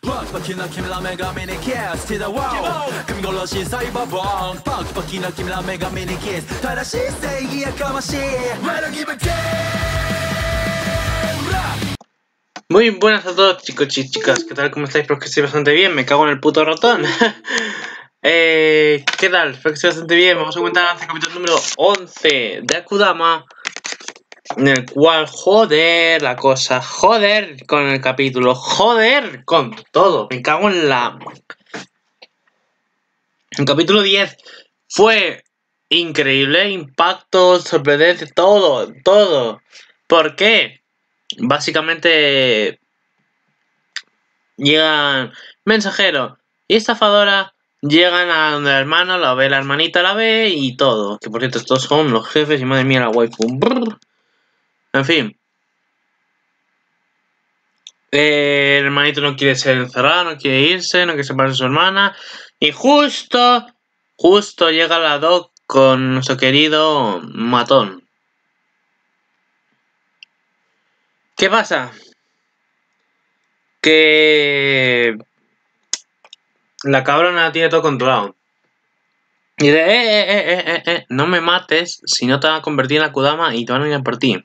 빡빡이 느낌 라메가 미니 키스 to the wall 금걸러시 사이버봉 빡빡이 느낌 라메가 미니 키스 다시 세기야 까마시 I don't give a damn Muy buenas a todos chicos y chicas, ¿qué tal? ¿Cómo estáis? Espero que estéis bastante bien, me cago en el puto ratón. eh, ¿Qué tal? Espero que estéis bastante bien, vamos a comentar el capítulo número 11 de Akudama. En el cual, joder, la cosa, joder con el capítulo, joder con todo, me cago en la... El capítulo 10 fue increíble, impacto, sorprendente, todo, todo. ¿Por qué? Básicamente llegan mensajero y estafadora, llegan a donde el hermano, la ve la hermanita, la ve y todo. Que por cierto, estos son los jefes y madre mía la waifu. Brr. En fin. Eh, el hermanito no quiere ser encerrado, no quiere irse, no quiere separarse de su hermana. Y justo, justo llega la doc con nuestro querido matón. ¿Qué pasa? Que la cabrona tiene todo controlado. Y dice, eh, eh, eh, eh, eh, no me mates, si no te van a convertir en la Kudama y te van a ir a por ti.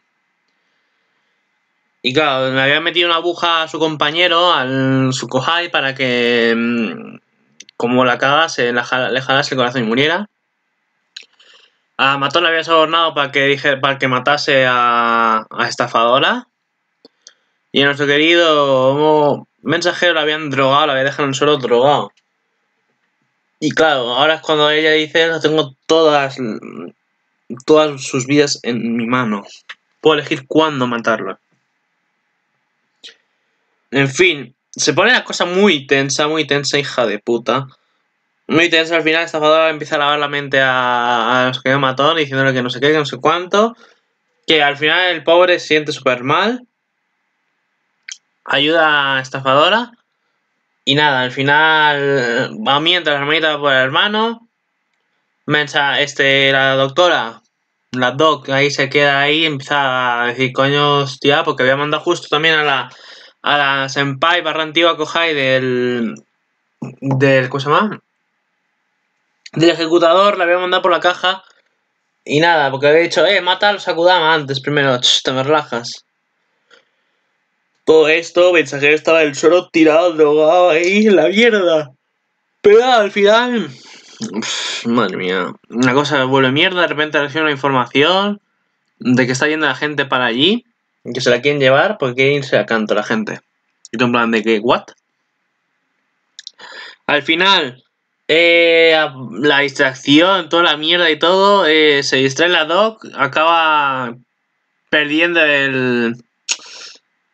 Y claro, me había metido una aguja a su compañero, al su Kohai, para que, mm, como la cagase, le jala- le jalase el corazón y muriera. A Matón le había sobornado para que, para que matase a, a Estafadora. Y a nuestro querido mensajero lo habían drogado, lo habían dejado en el suelo drogado. Y claro, ahora es cuando ella dice, "No tengo todas, todas sus vidas en mi mano. Puedo elegir cuándo matarlo. En fin, se pone la cosa muy tensa, muy tensa, hija de puta. Muy tensa, al final Estafadora empieza a lavar la mente a, a los que mató, diciéndole que no sé qué, que no sé cuánto. Que al final el pobre se siente súper mal. Ayuda a Estafadora. Y nada, al final va mientras la hermanita va por el hermano. Mensa, este, la doctora, la doc, ahí se queda ahí, empieza a decir, coño, hostia, porque había mandado justo también a la, a la senpai barra antigua Kohai del, del, ¿cómo se llama? Del ejecutador, la había mandado por la caja. Y nada, porque había dicho, eh, mata a los Akudama antes primero, Ch, te me relajas. Todo esto, mensajero estaba en el suelo tirado, drogado ahí, la mierda. Pero al final. madre mía. Una cosa vuelve mierda, de repente recibe una información de que está yendo la gente para allí, que se la quieren llevar porque quieren irse a canto la gente. Y tú en plan de que, ¿what? Al final, eh, la distracción, toda la mierda y todo, eh, se distrae la doc, acaba perdiendo el,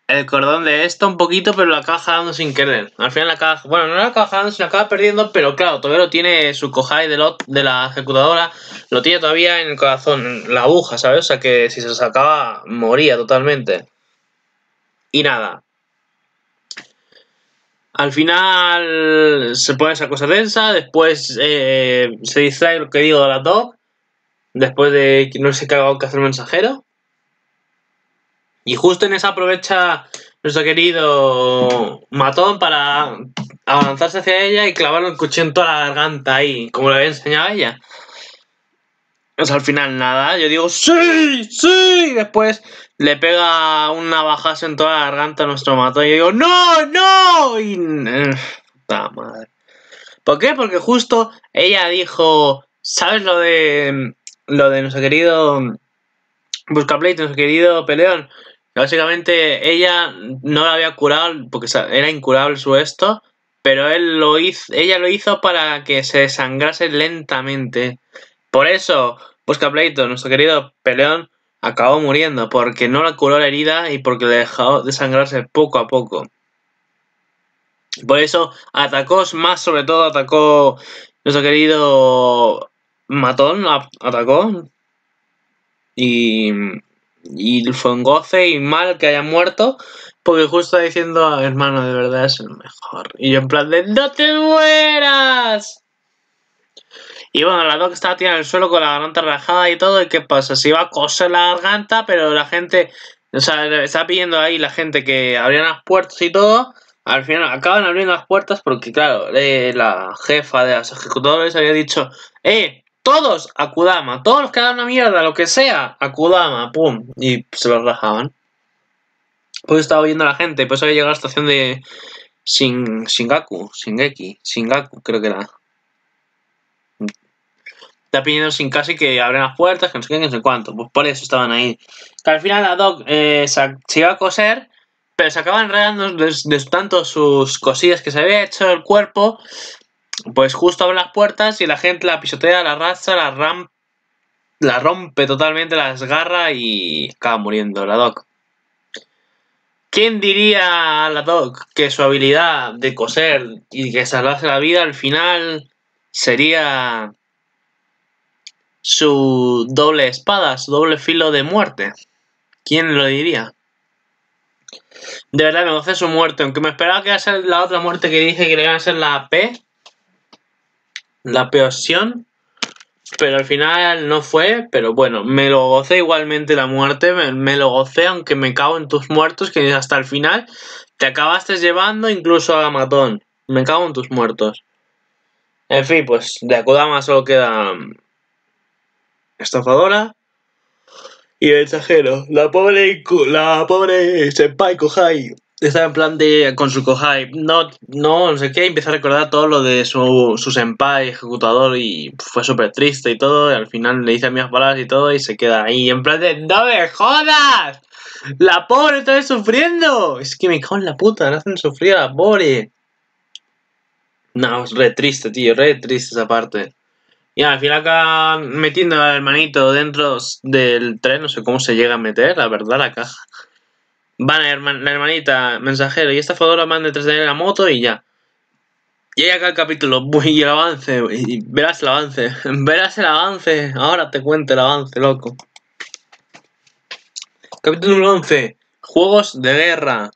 el cordón de esto un poquito, pero la acaba jalando sin querer. Al final la acaba, bueno, no la acaba jalando, sino la acaba perdiendo, pero claro, todavía lo tiene su Kohai de, de la ejecutadora, lo tiene todavía en el corazón, la aguja, ¿sabes? O sea que si se sacaba, moría totalmente. Y nada. Al final se pone esa cosa densa, después eh, se distrae lo que digo de la dog, después de que no sé qué haga que hacer el mensajero. Y justo en esa aprovecha nuestro querido matón para avanzarse hacia ella y clavarle el cuchillo en toda la garganta ahí, como le había enseñado a ella. Pues al final nada, yo digo ¡Sí! ¡Sí! Y después le pega un navajazo en toda la garganta a nuestro matón y yo digo ¡No! ¡No! Y... eh, puta madre. ¿Por qué? Porque justo ella dijo ¿Sabes lo de... Lo de nuestro querido... Buscapleito, nuestro querido peleón? Básicamente ella no la había curado porque era incurable su esto, pero él lo hizo, ella lo hizo para que se desangrase lentamente. Por eso, Buscapleito, nuestro querido peleón, acabó muriendo, porque no la curó la herida y porque le dejó desangrarse poco a poco. Por eso atacó, más sobre todo atacó nuestro querido Matón, atacó. Y, y fue un goce y mal que haya muerto, porque justo está diciendo, hermano, de verdad es el mejor. Y yo en plan de, ¡No te mueras! Y bueno, la doc estaba tirada en el suelo con la garganta rajada y todo. ¿Y qué pasa? Se iba a coser la garganta, pero la gente, o sea, estaba pidiendo ahí la gente que abrieran las puertas y todo. al final acaban abriendo las puertas porque, claro, eh, la jefa de los ejecutadores había dicho, ¡eh! Todos a Kudama, todos los que hagan una mierda, lo que sea, a Kudama, pum, y se los rajaban. Pues estaba viendo a la gente, pues había llegado a la estación de Shin, Shingaku, Shingeki, Shingaku, creo que era. Está pidiendo sin casi que abren las puertas, que no sé qué, que no sé cuánto. Pues por eso estaban ahí. Al final la Doc eh, se, iba a coser, pero se acaban enredando de tanto sus cosillas que se había hecho el cuerpo. Pues justo abren las puertas y la gente la pisotea, la raza, la ram, la rompe totalmente, la desgarra y acaba muriendo la Doc. ¿Quién diría a la Doc que su habilidad de coser y que salvase la vida al final sería su doble espada, su doble filo de muerte? ¿Quién lo diría? De verdad me gocé su muerte, aunque me esperaba que iba a ser la otra muerte que dije que le iba a ser la P, la P opción, pero al final no fue, pero bueno, me lo gocé igualmente la muerte, me, lo gocé aunque me cago en tus muertos, que hasta el final te acabaste llevando incluso a Matón. Me cago en tus muertos. En fin, pues de Akudama solo queda estafadora y mensajero. La pobre, la pobre Senpai Kohai estaba en plan de con su Kohai, no, no, no sé qué, empieza a recordar todo lo de su, su senpai, ejecutador, y fue súper triste y todo, y al final le dice mías palabras y todo, y se queda ahí, en plan de, ¡No me jodas! ¡La pobre está sufriendo! Es que me cago en la puta, la hacen sufrir a la pobre. No, es re triste, tío, re triste esa parte. Y al final acá metiendo al hermanito dentro del tren, no sé cómo se llega a meter, la verdad, la caja. Van la, hermanita, mensajero y estafadora van detrás de la moto y ya. Y ahí acá el capítulo, y el avance, y verás el avance, verás el avance, ahora te cuento el avance, loco. Capítulo número 11, Juegos de Guerra.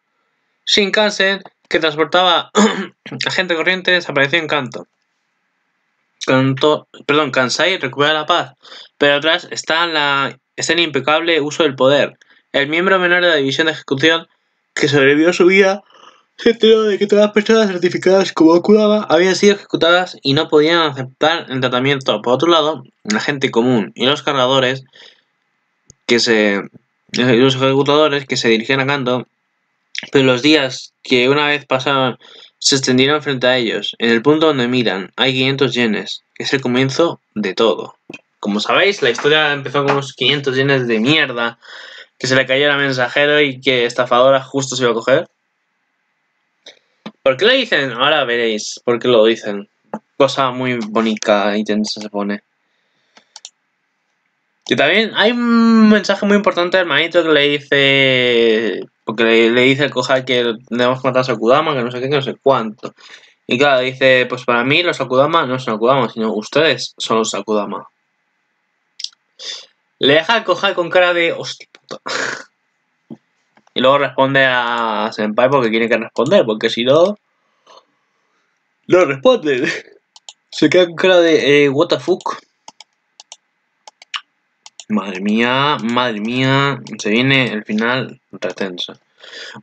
Shinkansen, que transportaba a gente corriente, desapareció en. Kanto perdón, Kansai recupera la paz, pero atrás está, la, está el impecable uso del poder. El miembro menor de la división de ejecución que sobrevivió a su vida se enteró de que todas las personas certificadas como Okudama habían sido ejecutadas y no podían aceptar el tratamiento. Por otro lado, la gente común y los cargadores que se los ejecutadores que se dirigían a Kanto, pero los días que una vez pasaron se extendieron frente a ellos. En el punto donde miran hay 500 yenes, que es el comienzo de todo. Como sabéis, la historia empezó con unos 500 yenes de mierda que se le cayera mensajero y que estafadora justo se iba a coger. ¿Por qué lo dicen? Ahora veréis por qué lo dicen. Cosa muy bonita y tensa se pone. Y también hay un mensaje muy importante del hermanito que le dice. Porque le, le dice el Kohai que debemos matar a Sakudama, que no sé qué, que no sé cuánto. Y claro, dice: Pues para mí los Sakudama no son Sakudama, sino ustedes son los Sakudama. Le deja Kohai con cara de. Hostia. Y luego responde a Senpai porque tiene que responder, porque si no. No responde. Se queda con cara de. Eh. Madre mía, madre mía, se viene el final retenso.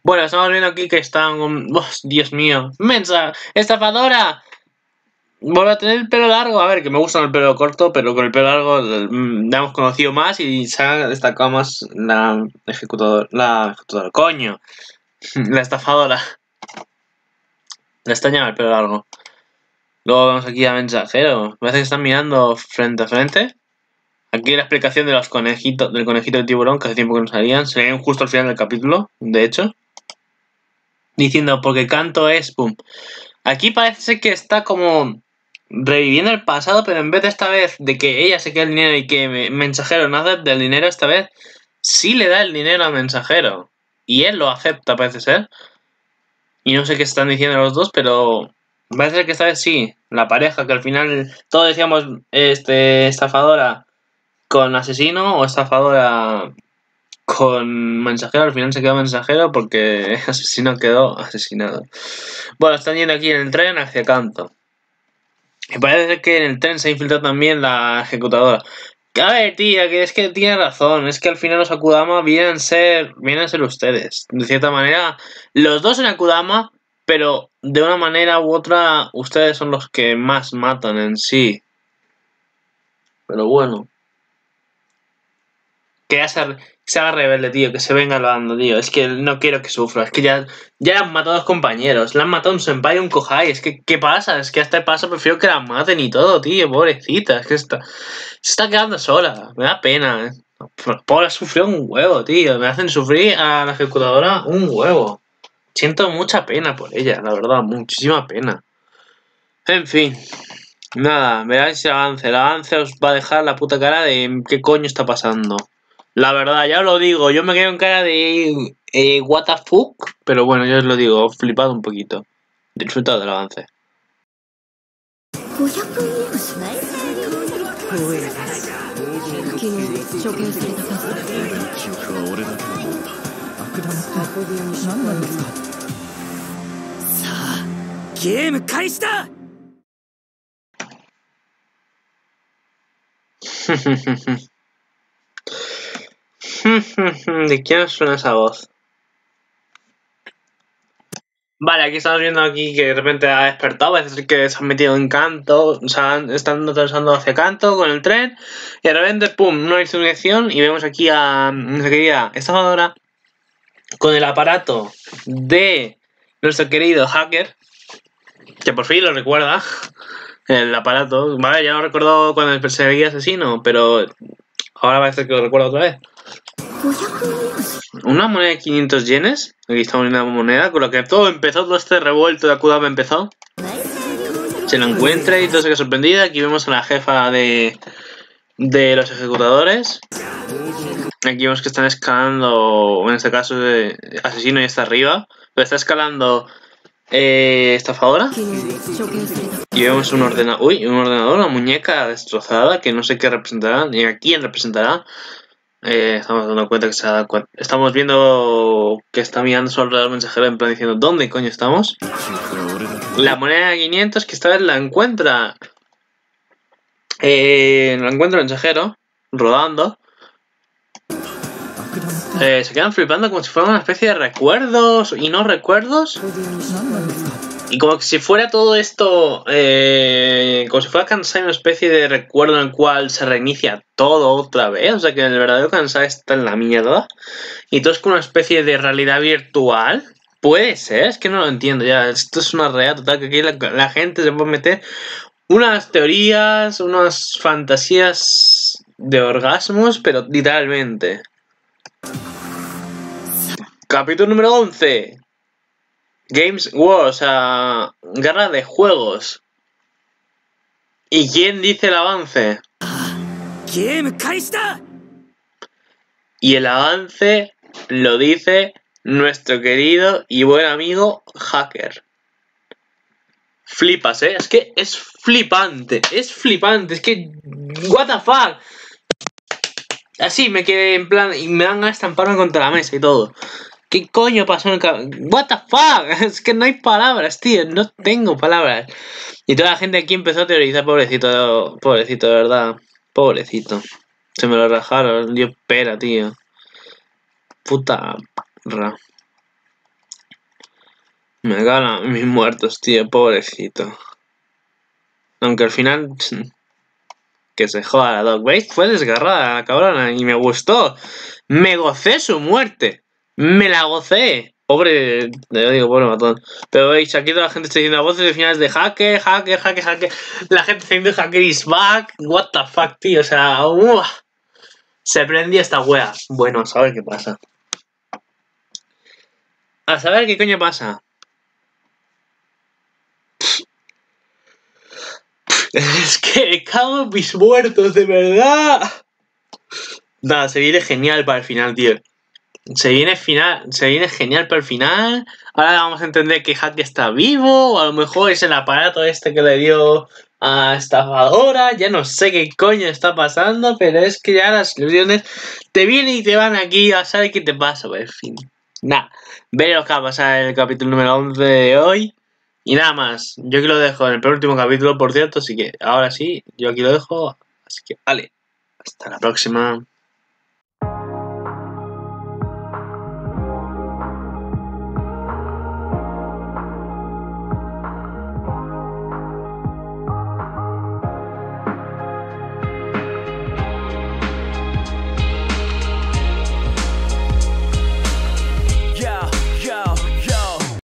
Bueno, estamos viendo aquí que están... Oh, Dios mío, mensa, estafadora. Vuelve a tener el pelo largo. A ver, que me gusta el pelo corto, pero con el pelo largo la hemos conocido más y se ha destacado más la ejecutadora. La ejecutadora, coño. La estafadora. Le extrañaba el pelo largo. Luego vamos aquí a mensajero. Parece que están mirando frente a frente. Aquí la explicación de los conejitos, del conejito de tiburón, que hace tiempo que no salían, se ven justo al final del capítulo, de hecho. Diciendo, porque canto es, pum. Aquí parece que está como reviviendo el pasado, pero en vez de esta vez de que ella se quede el dinero y que mensajero no acepte el dinero, esta vez sí le da el dinero al mensajero. Y él lo acepta, parece ser. Y no sé qué están diciendo los dos, pero parece que esta vez sí. La pareja, que al final todos decíamos, este, estafadora con asesino o estafadora con mensajero. Al final se quedó mensajero porque asesino quedó asesinado. Bueno, están yendo aquí en el tren hacia Canto. Y parece que en el tren se ha infiltrado también la ejecutadora. A ver, tía, que es que tiene razón. Es que al final los Akudama vienen a ser, vienen a ser ustedes. De cierta manera, los dos en Akudama, pero de una manera u otra ustedes son los que más matan en sí. Pero bueno. Que ya se, se haga rebelde, tío, que se venga hablando, tío. Es que no quiero que sufra. Es que ya, ya han matado a los compañeros. Le han matado a un senpai y un kohai. Es que, ¿qué pasa? Es que hasta el paso prefiero que la maten y todo, tío. Pobrecita. Es que está, se está quedando sola. Me da pena, eh. Pobre sufrió un huevo, tío. Me hacen sufrir a la ejecutadora un huevo. Siento mucha pena por ella, la verdad. Muchísima pena. En fin. Nada, veráis el avance. El avance os va a dejar la puta cara de qué coño está pasando. La verdad, ya os lo digo, yo me quedo en cara de eh, what pero bueno, yo os lo digo, flipado un poquito. Disfrutado del avance. ¿De quién suena esa voz? Vale, aquí estamos viendo aquí que de repente ha despertado, parece ser que se han metido en canto, o sea, están atravesando hacia canto con el tren, y de repente, pum, una iluminación y vemos aquí a nuestra querida estafadora con el aparato de nuestro querido hacker, que por fin lo recuerda, el aparato, vale, ya no recuerdo cuando el perseguía asesino, pero ahora parece que lo recuerdo otra vez. ¿Una moneda de 500 yenes? Aquí está una moneda con la que todo empezó, todo este revuelto de Akudama empezó. Se la encuentra y todo se queda sorprendida. Aquí vemos a la jefa de, de los ejecutadores. Aquí vemos que están escalando, en este caso, de asesino y está arriba. Pero está escalando eh, estafadora. Y vemos un ordenador, uy, un ordenador, una muñeca destrozada que no sé qué representará ni a quién representará eh, estamos dando cuenta que se ha dado cuenta. Estamos viendo que está mirando su alrededor mensajero en plan diciendo ¿Dónde coño estamos? La moneda de 500 que esta vez la encuentra. Eh, la encuentra el mensajero rodando. Eh, se quedan flipando como si fuera una especie de recuerdos y no recuerdos. Y como si fuera todo esto, eh, como si fuera Kansai una especie de recuerdo en el cual se reinicia todo otra vez, o sea que el verdadero Kansai está en la mierda, y todo es como una especie de realidad virtual. Puede ser, es que no lo entiendo ya, esto es una realidad total, que aquí la, la gente se puede meter unas teorías, unas fantasías de orgasmos, pero literalmente. Capítulo número 11. Games War, o sea, guerra de juegos. ¿Y quién dice el avance? Y el avance lo dice nuestro querido y buen amigo Hacker. Flipas, ¿eh? Es que es flipante, es flipante, es que... ¿What the fuck? Así me quedé en plan y me dan a estamparme contra la mesa y todo. ¿Qué coño pasó en el ca- What the fuck? Es que no hay palabras, tío. No tengo palabras. Y toda la gente aquí empezó a teorizar, pobrecito, pobrecito, de verdad. Pobrecito. Se me lo rajaron. Dios espera, tío. Puta ra. Me cagan mis muertos, tío. Pobrecito. Aunque al final... Que se joda la dog. ¿Veis? Fue desgarrada la cabrona y me gustó. Me gocé su muerte. Me la gocé. Pobre, le digo, pobre matón. Pero veis, aquí toda la gente está diciendo voces de finales de hacker, hacker, hacker, hacker. La gente está diciendo hacker is back. What the fuck, tío. O sea, uah. se prendía esta wea. Bueno, a saber qué pasa. A saber qué coño pasa. Es que cago en mis muertos, de verdad. Nada, se viene genial para el final, tío. Se viene final, se viene genial para el final. Ahora vamos a entender que Hack está vivo. O a lo mejor es el aparato este que le dio a estafadora. Ya no sé qué coño está pasando. Pero es que ya las ilusiones te vienen y te van aquí a saber qué te pasa. Pero en fin. Nada. Veré lo que va a pasar el capítulo número 11 de hoy. Y nada más. Yo aquí lo dejo en el penúltimo capítulo, por cierto. Así que ahora sí, yo aquí lo dejo. Así que, vale. Hasta la próxima.